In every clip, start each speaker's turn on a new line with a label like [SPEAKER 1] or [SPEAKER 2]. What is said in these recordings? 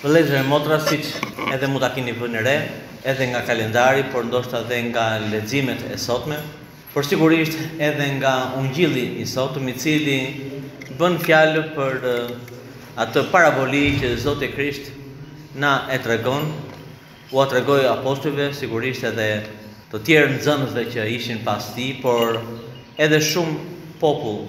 [SPEAKER 1] Vëllezër e motra siç edhe mund ta keni vënë re edhe nga kalendari por ndoshta dhe nga leximet e sotme, por sigurisht edhe nga ungjilli i sotëm i cili bën fjalë për atë paraboli që Zoti Krisht na e tregon, ua tregoi apostujve, sigurisht edhe të tjerë nxënësve që ishin pas tij, por edhe shumë popull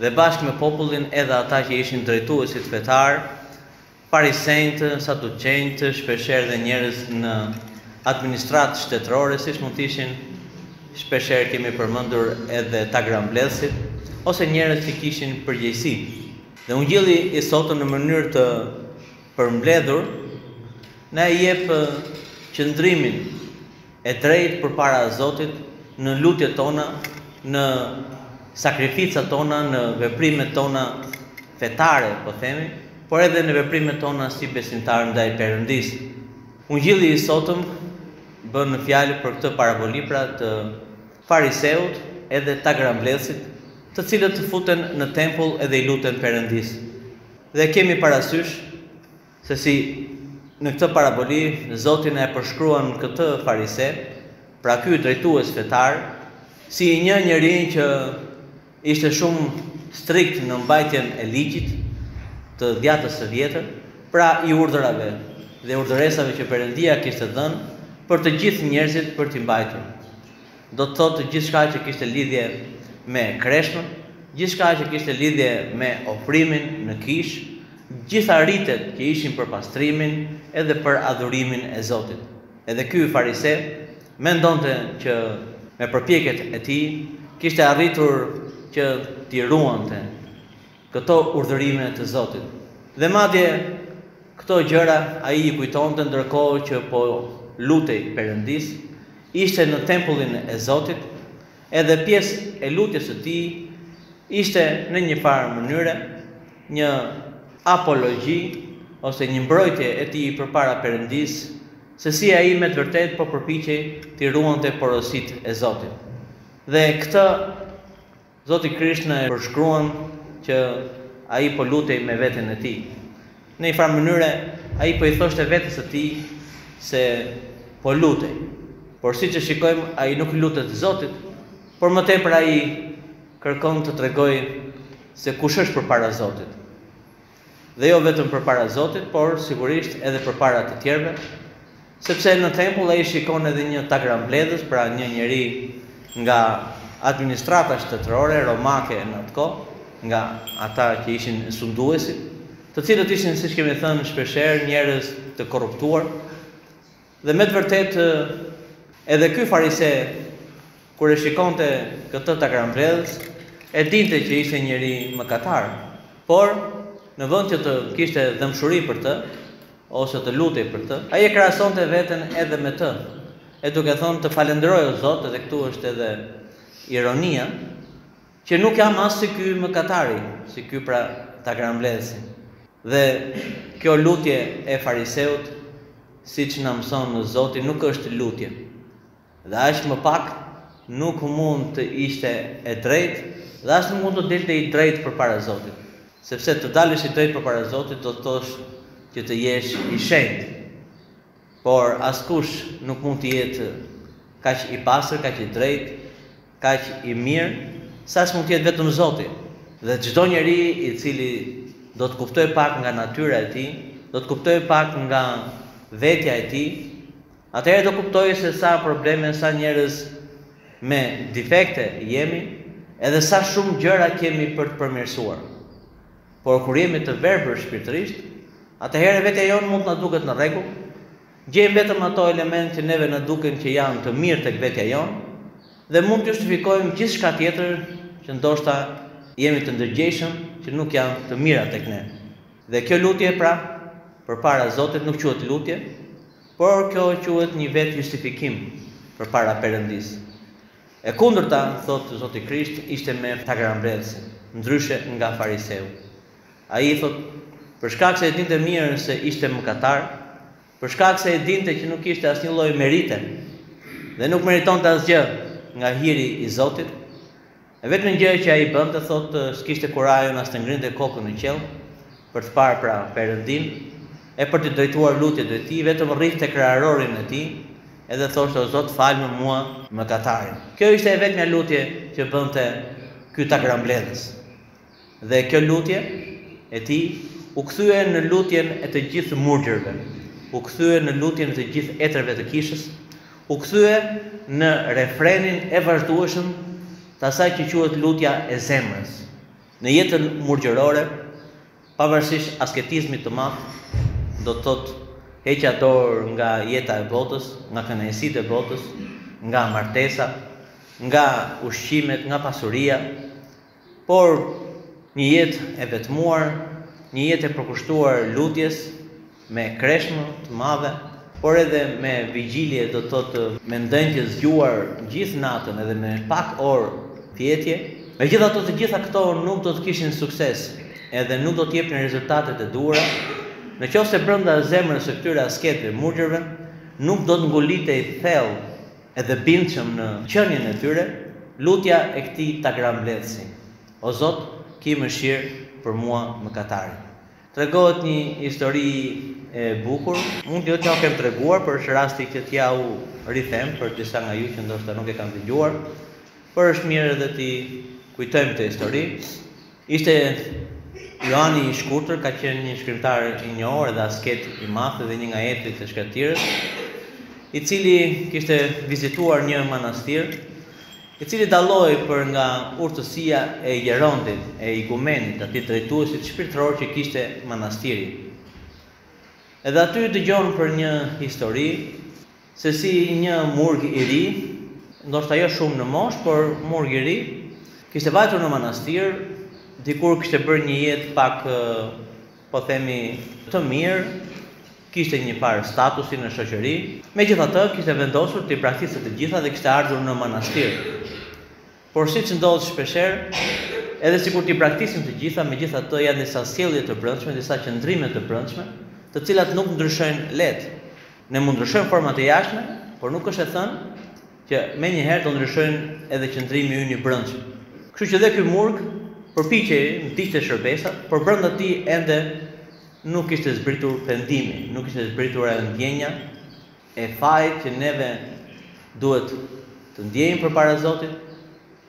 [SPEAKER 1] Dhe bashkë me popullin edhe ata që ishin drejtuesit fetarë, farisenjtë, saducenjtë, shpeshherë dhe njerëz në administratë shtetërore, siç mund të ishin, shpeshherë kemi përmendur edhe tagrambledhësit, ose njerëz që kishin përgjegjësi. Dhe Ungjilli i sotëm në mënyrë të përmbledhur na e jep qëndrimin e drejtë përpara Zotit në lutjet tona, në sakrificat tona, në veprimet tona fetare, po themi, por edhe në veprimet tona si besimtarë ndaj Perëndisë. Ungjilli i sotëm bën fjalë për këtë paraboli pra të fariseut edhe tagrambledhësit, të cilët futen në tempull edhe i luten Perëndisë. Dhe kemi parasysh Se si në këtë paraboli Zoti na e përshkruan këtë farise, pra ky drejtues fetar, si një njeri që ishte shumë strikt në mbajtjen e ligjit të dhjatës së vjetër, pra i urdhërave dhe urdhëresave që Perëndia kishte dhënë për të gjithë njerëzit për t'i mbajtur. do të thotë gjithçka që kishte lidhje me kreshmën, gjithçka që kishte lidhje me ofrimin në kishë, gjitha ritet që ishin për pastrimin edhe për adhurimin e Zotit. Edhe ky farise mendonte që me përpjekjet e tij kishte arritur që t'i ruante këto urdhërime të Zotit. Dhe madje këto gjëra ai i kujtonte ndërkohë që po lutej Perëndisë, ishte në tempullin e Zotit, edhe pjesë e lutjes së tij ishte në një farë mënyre një apologji ose një mbrojtje e tij përpara Perëndisë, se si ai me të vërtetë po përpiqej t'i ruante porositë e Zotit. Dhe këtë Zoti Krisht na e përshkruan që ai po lutej me veten e tij. Në një farë mënyre, ai po i thoshte vetes së tij se po lutej. Por siç e shikojmë, ai nuk i lutet Zotit, por më tepër ai kërkon të tregojë se kush është përpara Zotit. Dhe jo vetëm përpara Zotit, por sigurisht edhe përpara të tjerëve, sepse në tempull ai shikon edhe një tagrambledhës, pra një njeri nga administrata shtetërore romake në atë kohë, nga ata që ishin sunduesit, të cilët ishin, siç kemi thënë shpeshherë, njerëz të korruptuar, Dhe me të vërtetë edhe ky farise kur e shikonte këtë tagrambledhës, e dinte që ishte njeri mëkatar, por në vend që të kishte dhembshuri për të ose të lutej për të, ai e krahasonte veten edhe me të, e duke thënë të falënderoj o Zot, edhe këtu është edhe ironia, Që nuk jam as si ky mëkatari, si ky pra tagrambledhësi. Dhe kjo lutje e fariseut, siç na mëson Zoti, nuk është lutje. Dhe aq më pak nuk mund të ishte e drejtë dhe as nuk mund të dilte i drejtë përpara Zotit. Sepse të dalësh i drejtë përpara Zotit do të thosh që të jesh i shenjtë. Por askush nuk mund të jetë kaq i pastër, kaq i drejtë, Kaq i mirë, sa ç'mund të jetë vetëm Zoti. Dhe çdo njeri i cili do të kuptojë pak nga natyra e tij, do të kuptojë pak nga vetja e tij, atëherë do kuptojë se sa probleme, sa njerëz me defekte jemi, edhe sa shumë gjëra kemi për të përmirësuar. Por kur jemi të verbër shpirtërisht, atëherë vetja jonë mund të na duket në rregull, Gjejmë vetëm ato elemente që neve na duken që janë të mirë tek vetja jonë dhe mund të justifikojmë gjithçka tjetër që ndoshta jemi të ndërgjegjshëm që nuk janë të mira tek ne. Dhe kjo lutje, pra, përpara Zotit nuk quhet lutje, por kjo quhet një vetëjustifikim përpara Perëndisë. E kundërta, thotë Zoti Krisht, ishte me tagrambledhësin, ndryshe nga fariseu. Ai thotë, për shkak se e dinte mirë se ishte mëkatar, për shkak se e dinte që nuk kishte asnjë lloj merite dhe nuk meritonte asgjë nga hiri i Zotit, e vetmja gjë që ai bënte, thotë, s'kishte kurajën as të ngrinte kokën në qiell për të parë pra Perëndinë e për të drejtuar lutjet e tij, vetëm rrihte kraharorin e tij edhe thoshte o Zot falmë mua mëkatarin. Kjo ishte e vetmja lutje që bënte ky tagrambledhës. Dhe kjo lutje e tij u kthye në lutjen e të gjithë murgjërve, u kthye në lutjen e të gjithë etërve të kishës, u kthye në refrenin e vazhdueshëm të asaj që quhet lutja e zemrës. Në jetën murgjërore, pavarësisht asketizmit të madh, do të thotë heqja dorë nga jeta e botës, nga kënaqësitë e botës, nga martesa, nga ushqimet, nga pasuria, Por, një jetë e vetmuar, një jetë e përkushtuar lutjes, me kreshmë të madhe, por edhe me vigjilje do të thotë me ndëngjë zgjuar gjithë natën edhe me pak orë fjetje, megjithatë të gjitha këto nuk do të kishin sukses edhe nuk do të jepnin rezultatet e duhura, në qoftë se brenda zemrës së këtyre asketëve murgjërve nuk do të ngulitej thellë edhe bindshëm në qenien e tyre, lutja e këtij tagrambledhësi, O Zot, ki mëshirë për mua mëkatarin. Tregohet një histori e bukur. Mund t'jau kem treguar, por është rasti që t'jau rithem për disa nga ju që ndoshta nuk e kanë dëgjuar, por është mirë edhe t'i kujtojmë këtë histori. Ishte Joani i Shkurtër ka qenë një shkrimtar i njohur dhe asket i madh dhe një nga etrit e shkretirës, i cili kishte vizituar një manastir, i cili dalloi për nga urtësia e Jerontit, e igumenit, atij drejtuesit shpirtëror që kishte manastiri. Edhe aty dëgjon për një histori, Se si një murg i ri, ndoshta jo shumë në moshë, por murg i ri, kishte vajtur në manastir, dikur kishte bërë një jetë pak po themi të mirë, kishte një farë statusi në shoqëri, megjithatë kishte vendosur t'i braktisë të gjitha dhe kishte ardhur në manastir. Por siç ndodh shpeshherë, edhe sikur t'i braktisim të gjitha, megjithatë janë disa sjellje të brendshme, disa qëndrime të brendshme, të cilat nuk ndryshojnë lehtë. Ne mund të ndryshojmë format e jashtme, por nuk është e thënë që menjëherë do ndryshojnë edhe qëndrimi ynë i brendshëm. Kështu që dhe ky murg përpiqej të ndiqte shërbesat, por brenda tij ende nuk kishte zbritur pendimi, nuk kishte zbritur ajo ndjenja E fajit që neve duhet të ndjejmë përpara Zotit,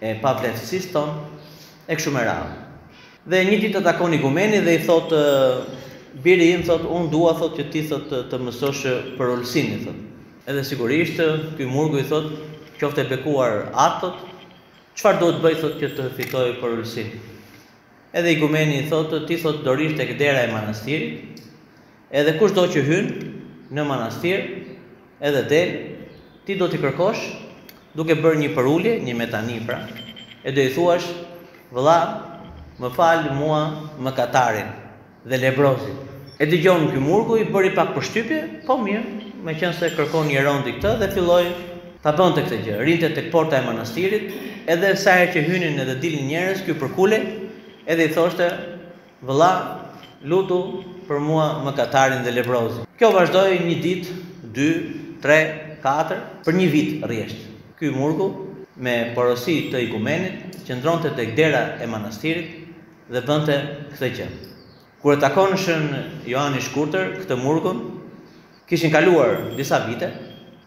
[SPEAKER 1] e pavleftësisë tonë, e kështu me radhë. Dhe një ditë e takon igumeni dhe i thotë, biri im thotë, unë dua thotë që ti thotë të mësosh përulësinë i thotë. Edhe sigurisht, ky murgu i thotë, qoftë e bekuar atë thotë, çfarë duhet bëj thotë që të fitoj përulësinë. Edhe igumeni i thotë, ti thotë do rish tek dera e manastirit, edhe kushdo që hyn në manastir, edhe del, ti do t'i kërkosh duke bërë një përulje, një metani pra, e do i thuash, vëlla, më fal mua mëkatarin. dhe lebrozit. E dëgjon ky murgu i bëri pak përshtypje, po mirë, meqenëse kërkon Jeronti këtë dhe filloi ta bënte këtë gjë. Rrinte tek porta e manastirit, edhe sa herë që hynin edhe dilnin njerëz, ky përkulej, edhe i thoshte, vëlla, lutu për mua mëkatarin dhe lebrozin. Kjo vazhdoi një ditë, dy, tre, katër, për një vit rrjesht. Ky murgu, me porosi të igumenit, qëndronte tek dera e manastirit, dhe bënte këtë gjë. Kur e takon Shën Joani i Shkurtër këtë murgun, kishin kaluar disa vite,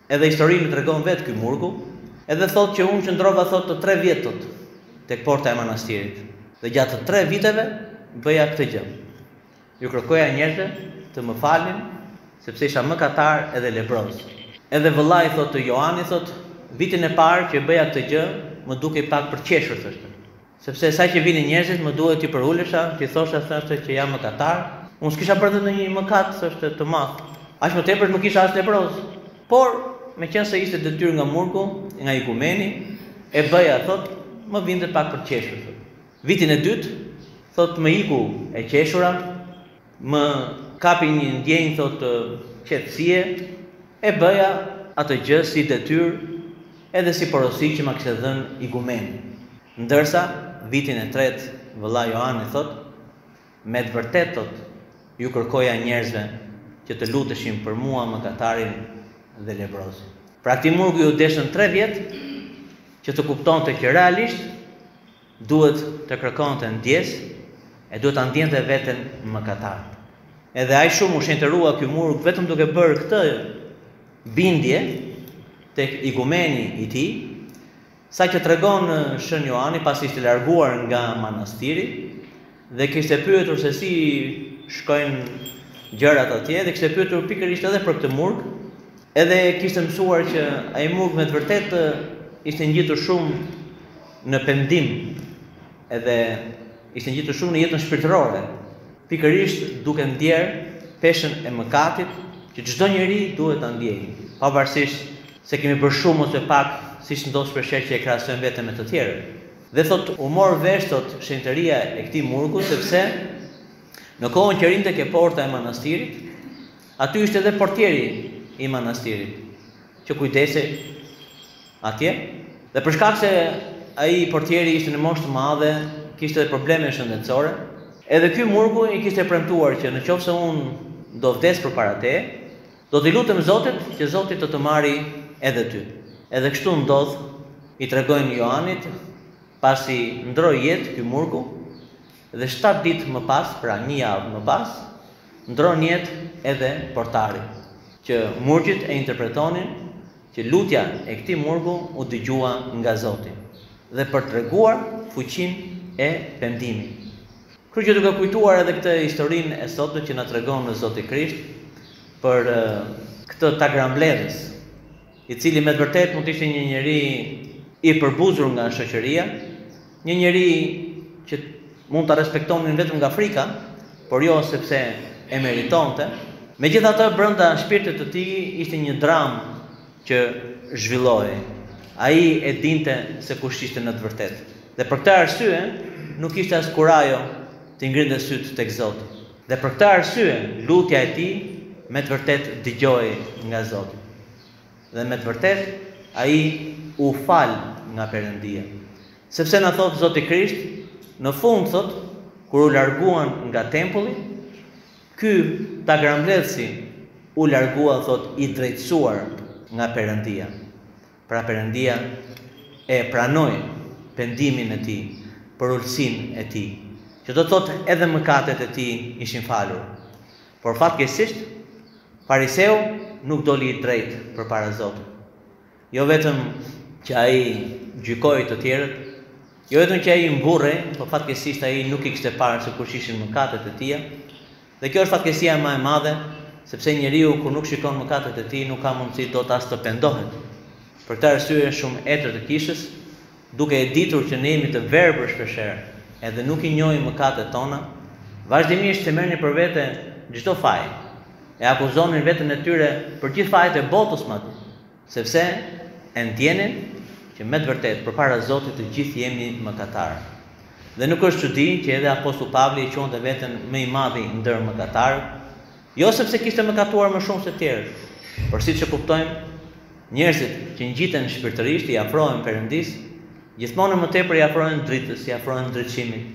[SPEAKER 1] edhe historinë tregon vetë ky murgu, edhe thotë që unë qëndrova thotë të tre vjet thotë tek porta e manastirit dhe gjatë të tre viteve bëja këtë gjë. Iu kërkoja njerëzve të më falin sepse isha mëkatar edhe lebroz. Edhe vëlla thotë Joani thotë vitin e parë që e bëja këtë gjë më dukej pak për qeshur thotë. Sepse sa që vinin njerëzit, më duhej t'i përulesha, t'i thosha, thoshte, që jam mëkatar. Unë s'kisha bërë dhe ndonjë mëkat, thoshte, të madh. Aq më tepër nuk isha as leproz. Por, meqenëse ishte detyrë nga murgu, nga igumeni, e bëja, thotë, më vinte pak për të qeshur, thotë. Vitin e dytë, thotë, më iku e qeshura. Më kapi një ndjenjë thotë qetësie, e bëja atë gjë si detyrë edhe si porosi që ma kishte dhënë igumeni. Ndërsa, vitin e tretë, vëlla Joani thotë, me të vërtetë, thotë, iu kërkoja njerëzve që të luteshin për mua mëkatarin dhe lebrozin. Pra atij murgu iu deshën tre vjet që të kuptonte që realisht duhet të kërkonte ndjesë e duhet ta ndjente veten mëkatar. Edhe aq shumë u shenjtërua ky murg vetëm duke bërë këtë bindje tek igumeni i tij, sa që tregon Shën Joani pasi ishte larguar nga manastiri dhe kishte pyetur se si shkojnë gjërat atje dhe kishte pyetur pikërisht edhe për këtë murg, edhe kishte mësuar që ai murg me të vërtetë ishte ngjitur shumë në pendim edhe ishte ngjitur shumë në jetën shpirtërore, pikërisht duke ndjerë peshën e mëkatit që çdo njeri duhet ta ndjejë, pavarësisht se kemi bërë shumë ose pak, siç ndodh shpeshherë që e krahasojmë veten me të tjerët. Dhe thotë u mor vesh thotë shenjtëria e këtij murgu sepse në kohën që rrinte ke porta e manastirit, aty ishte edhe portieri i manastirit që kujdesej atje dhe për shkak se ai portieri ishte në moshë të madhe, kishte probleme shëndetësore. Edhe ky murgu i kishte premtuar që në qoftë se unë do vdes përpara teje, do t'i lutem Zotit që Zoti të të marri edhe ty. Edhe kështu ndodh, i tregojnë Joanit, pasi ndroi jetë ky murgu dhe shtatë ditë më pas, pra një javë më pas, ndron jetë edhe portari, që murgjit e interpretonin Që lutja e këtij murgu u dëgjua nga Zoti dhe për të treguar fuqinë e pendimit. Kështu që duke kujtuar edhe këtë historinë e sotme që na tregon Zoti Krisht për këtë tagrambledhës, i cili me të vërtetë mund të ishte një njeri i përbuzur nga shoqëria, Një njeri që mund ta respektonin vetëm nga frika, por jo sepse e meritonte. Megjithatë, brenda shpirtit të tij ishte një dramë që zhvillohej. Ai e dinte se kush ishte në të vërtetë dhe për këtë arsye nuk kishte as kurajo t'i ngrinte sytë tek Zoti. Dhe për këtë arsye lutja e tij me të vërtetë dëgjohej nga Zoti. Dhe me të vërtet, ai u fal nga Perëndia. Sepse na thot Zoti Krisht, në fund thot, kur u larguan nga tempulli, ky tagrambledhësi u largua thot i drejtësuar nga Perëndia. Pra Perëndia e pranoi pendimin e tij përulësinë e tij, që do të thot edhe mëkatet e tij ishin falur. Por fatkeqësisht, fariseu nuk doli i drejtë përpara Zotit. Jo vetëm që ai gjykoi të tjerët, jo vetëm që ai mburrej, por fatkeqësisht ai nuk i kishte parë se kush ishin mëkatet e tija. Dhe kjo është fatkeqësia më e madhe, sepse njeriu kur nuk shikon mëkatet e tij, nuk ka mundësi dot as të pendohet. Për këtë arsye shumë etër të kishës Duke e ditur që ne jemi të verbër shpeshherë edhe nuk i njohim mëkatet tona, vazhdimisht e merrnin për vete çdo faj, e akuzonin veten e tyre për gjithë fajet e botës madje, sepse e ndjenin që me të vërtetë përpara Zotit të gjithë jemi mëkatarë. Dhe nuk është çudi që edhe apostull Pavli e quante veten më i madhi ndër mëkatarët, Jo sepse kishte mëkatuar më shumë se të tjerët, por siç e kuptojmë, njerëzit që ngjiten shpirtërisht i afrohen Perëndisë, gjithmonë e më tepër i afrohen dritës, i afrohen ndriçimit.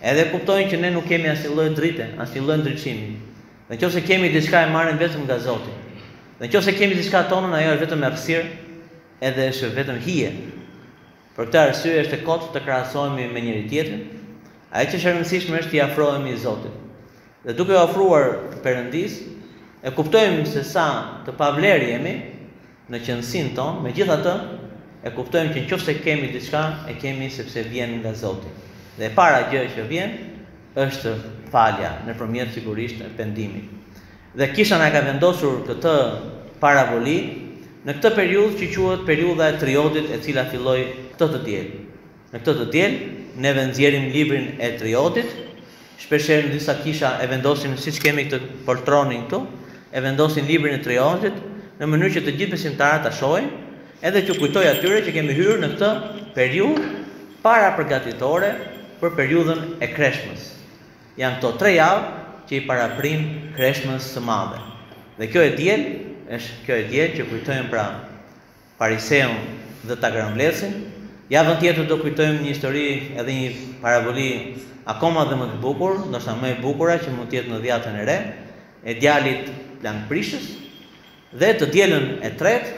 [SPEAKER 1] Edhe e kuptojnë që ne nuk kemi asnjë lloj drite, asnjë lloj ndriçimi. Në qoftë se kemi diçka e marrim vetëm nga Zoti. Në qoftë se kemi diçka tonën, ajo është vetëm errësirë, edhe është vetëm hije. Për këtë arsye është e kottë të krahasohemi me njëri-tjetrin. Ajo që është e rëndësishme është t'i afrohemi Zotit. Dhe duke u afruar Perëndisë, e kuptojmë se sa të pavlerë jemi në qenësinë tonë, megjithatë e kuptojmë që në qoftë se kemi diçka, e kemi sepse vjen nga Zoti. Dhe e para gjë që vjen është falja nëpërmjet sigurisht pendimit. Dhe kisha na e ka vendosur këtë paravoli në këtë periudhë që quhet periudha e triodit e cila filloi këtë të diel. Në këtë të diel neve nxjerrim librin e triodit, shpeshherë në disa kisha e vendosin siç kemi këtë poltronin këtu, e vendosin librin e triodit në mënyrë që të gjithë besimtarët ta shohin Edhe t'u kujtojë atyre që kemi hyrë në këtë periudhë parapërgatitore për periudhën e Kreshmës. Janë këto tre javë që i paraprijnë Kreshmës së Madhe. Dhe kjo e diel është kjo e diel që kujtojmë pra Fariseun dhe Tagrambledhësin. Javën tjetër do kujtojmë një histori edhe një paraboli akoma dhe më të bukur, ndoshta më e bukura që mund të jetë në dhjatën e re, e djalit plangprishës. Dhe të dielën e tretë,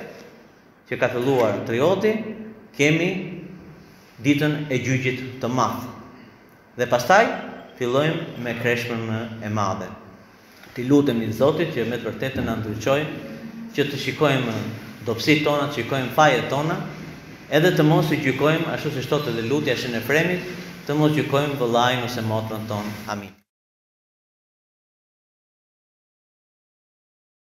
[SPEAKER 1] që ka filluar triodi, kemi ditën e gjyqit të madh. Dhe pastaj fillojmë me Kreshmën e Madhe. T'i lutemi Zotit që me të vërtetë të na ndriçojë që të shikojmë dobësitë tona, të shikojmë fajet tona, edhe të mos i gjykojmë ashtu siç thotë edhe lutja e Shën Efremit, të mos gjykojmë vëllain ose motrën tonë. Amin.